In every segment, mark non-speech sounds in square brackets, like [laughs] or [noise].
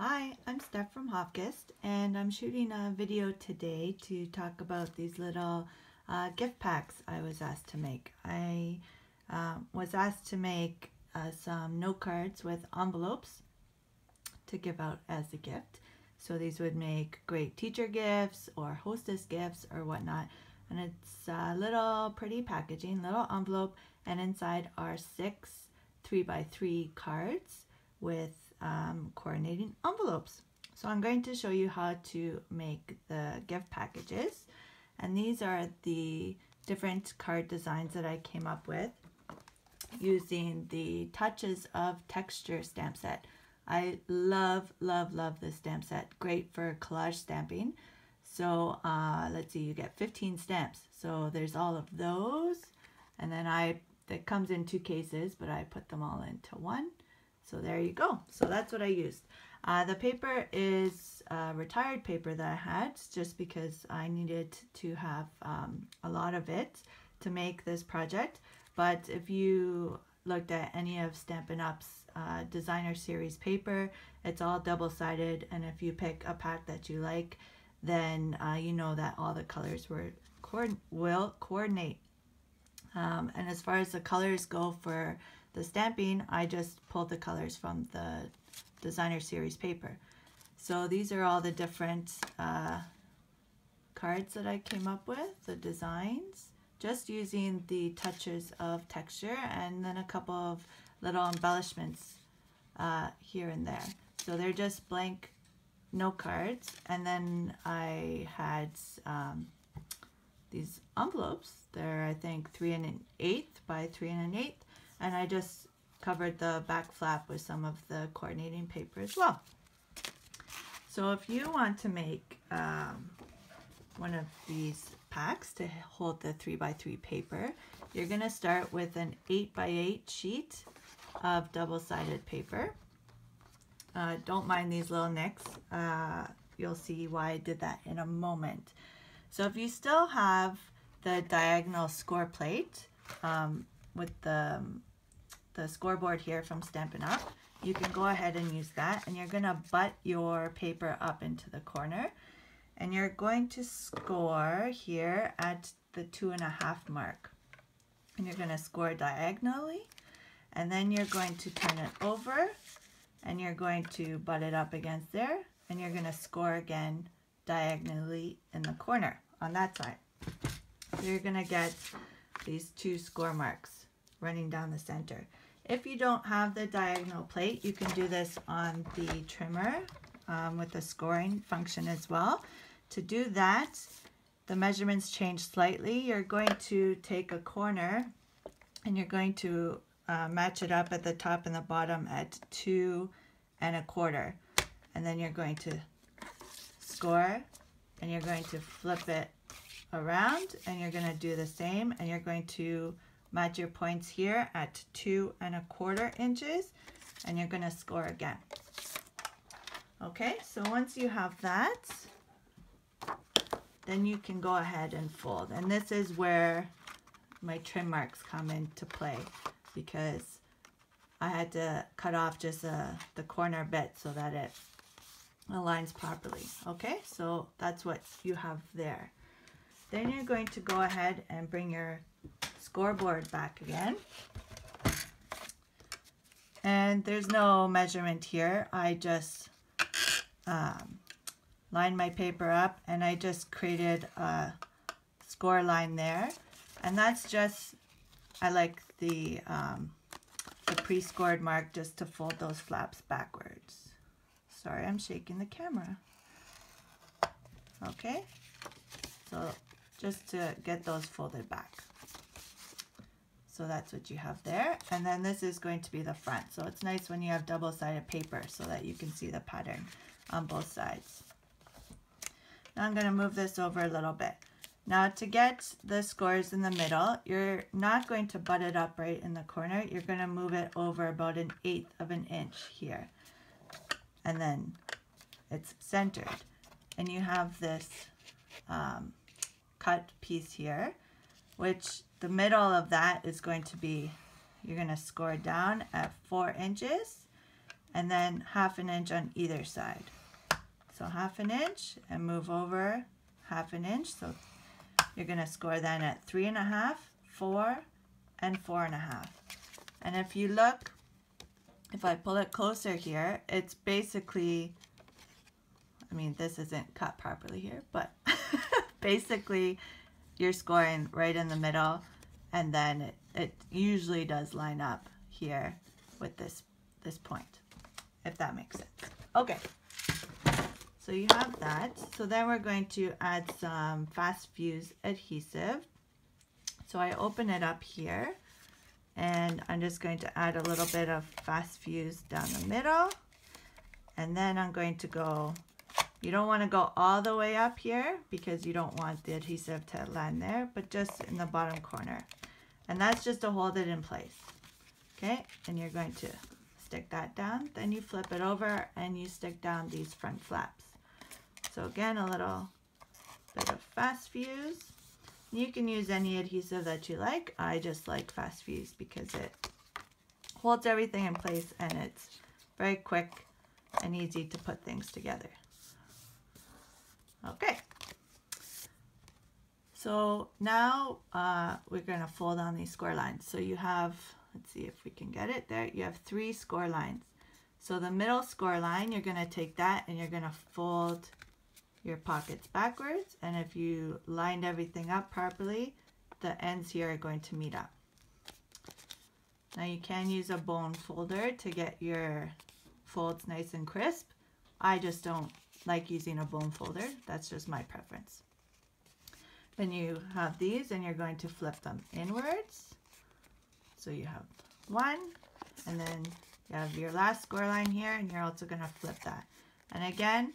Hi, I'm Steph from Hofkissed and I'm shooting a video today to talk about these little uh, gift packs I was asked to make. I uh, was asked to make uh, some note cards with envelopes to give out as a gift. So these would make great teacher gifts or hostess gifts or whatnot. And it's a little pretty packaging, little envelope, and inside are six 3 by 3 cards with um, coordinating envelopes. So I'm going to show you how to make the gift packages. And these are the different card designs that I came up with using the Touches of Texture stamp set. I love, love, love this stamp set. Great for collage stamping. So uh, let's see, you get 15 stamps. So there's all of those. And then I, that comes in two cases, but I put them all into one. So there you go. So that's what I used. Uh, the paper is uh, retired paper that I had just because I needed to have um, a lot of it to make this project. But if you looked at any of Stampin' Up's uh, designer series paper, it's all double-sided and if you pick a pack that you like, then uh, you know that all the colors were co will coordinate. Um, and as far as the colors go for the stamping, I just pulled the colors from the designer series paper. So these are all the different uh, cards that I came up with, the designs, just using the touches of texture and then a couple of little embellishments uh, here and there. So they're just blank note cards and then I had um, these envelopes. They're I think three and an eighth by three and an eighth and I just covered the back flap with some of the coordinating paper as well. So if you want to make um, one of these packs to hold the 3x3 paper, you're going to start with an 8x8 sheet of double-sided paper. Uh, don't mind these little nicks. Uh, you'll see why I did that in a moment. So if you still have the diagonal score plate um, with the um, the scoreboard here from Stampin' Up, you can go ahead and use that. And you're going to butt your paper up into the corner. And you're going to score here at the two and a half mark. And you're going to score diagonally. And then you're going to turn it over. And you're going to butt it up against there. And you're going to score again diagonally in the corner on that side. So you're going to get these two score marks running down the center. If you don't have the diagonal plate, you can do this on the trimmer um, with the scoring function as well. To do that, the measurements change slightly. You're going to take a corner and you're going to uh, match it up at the top and the bottom at two and a quarter. And then you're going to score and you're going to flip it around and you're going to do the same and you're going to Match your points here at two and a quarter inches and you're going to score again. Okay, so once you have that, then you can go ahead and fold. And this is where my trim marks come into play because I had to cut off just uh, the corner bit so that it aligns properly. Okay, so that's what you have there. Then you're going to go ahead and bring your scoreboard back again. And there's no measurement here. I just um, lined my paper up and I just created a score line there. And that's just, I like the, um, the pre-scored mark just to fold those flaps backwards. Sorry, I'm shaking the camera. Okay, so just to get those folded back. So that's what you have there. And then this is going to be the front. So it's nice when you have double-sided paper so that you can see the pattern on both sides. Now I'm going to move this over a little bit. Now to get the scores in the middle, you're not going to butt it up right in the corner. You're going to move it over about an eighth of an inch here. And then it's centered. And you have this um, cut piece here, which the middle of that is going to be, you're going to score down at 4 inches. and then half an inch on either side. So half an inch and move over half an inch. So you're going to score then at three and a half, four, and four and a half. And if you look, if I pull it closer here, it's basically, I mean, this isn't cut properly here, but [laughs] basically you're scoring right in the middle and then it, it usually does line up here with this, this point, if that makes sense. Okay. So you have that. So then we're going to add some fast fuse adhesive. So I open it up here and I'm just going to add a little bit of fast fuse down the middle. And then I'm going to go, you don't want to go all the way up here because you don't want the adhesive to land there, but just in the bottom corner. And that's just to hold it in place. Okay, and you're going to stick that down. Then you flip it over and you stick down these front flaps. So again, a little bit of fast fuse. You can use any adhesive that you like. I just like fast fuse because it holds everything in place and it's very quick and easy to put things together. Okay. So now uh, we're going to fold on these score lines. So you have, let's see if we can get it there. You have three score lines. So the middle score line, you're going to take that and you're going to fold your pockets backwards and if you lined everything up properly the ends here are going to meet up. Now you can use a bone folder to get your folds nice and crisp. I just don't like using a bone folder. That's just my preference. Then you have these and you're going to flip them inwards. So you have one and then you have your last score line here and you're also going to flip that. And again,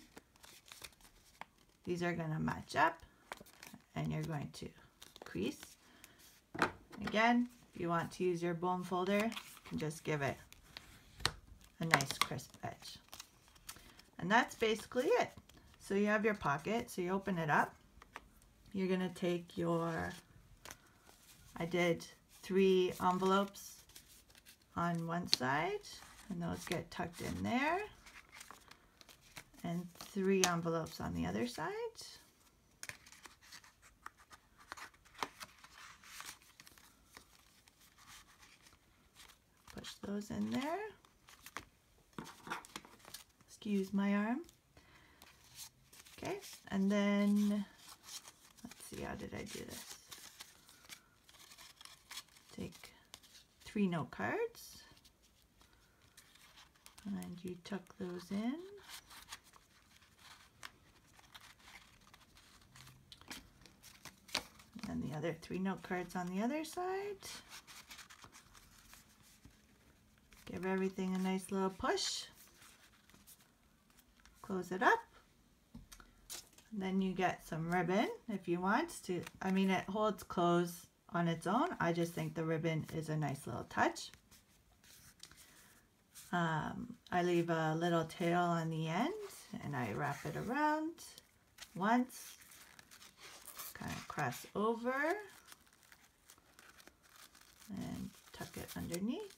these are going to match up and you're going to crease. Again, if you want to use your bone folder, you can just give it a nice crisp edge. And that's basically it. So you have your pocket, so you open it up. You're to take your, I did three envelopes on one side, and those get tucked in there and three envelopes on the other side. Push those in there. Excuse my arm. Okay, and then, let's see, how did I do this? Take three note cards and you tuck those in. and the other three note cards on the other side. Give everything a nice little push. Close it up. And then you get some ribbon if you want to. I mean, it holds closed on its own. I just think the ribbon is a nice little touch. Um, I leave a little tail on the end and I wrap it around once kind of cross over and tuck it underneath.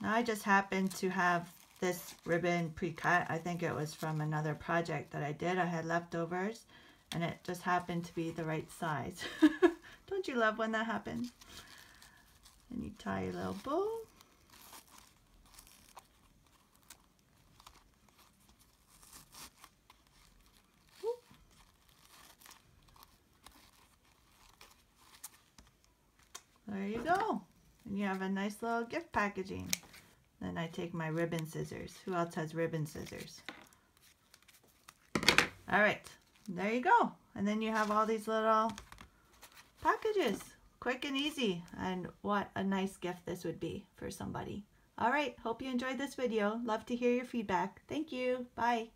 Now I just happen to have this ribbon pre-cut. I think it was from another project that I did. I had leftovers and it just happened to be the right size. [laughs] Don't you love when that happens? And you tie your little bow. There you go. And you have a nice little gift packaging. Then I take my ribbon scissors. Who else has ribbon scissors? All right, there you go. And then you have all these little packages. Quick and easy. And what a nice gift this would be for somebody. All right, hope you enjoyed this video. Love to hear your feedback. Thank you. Bye.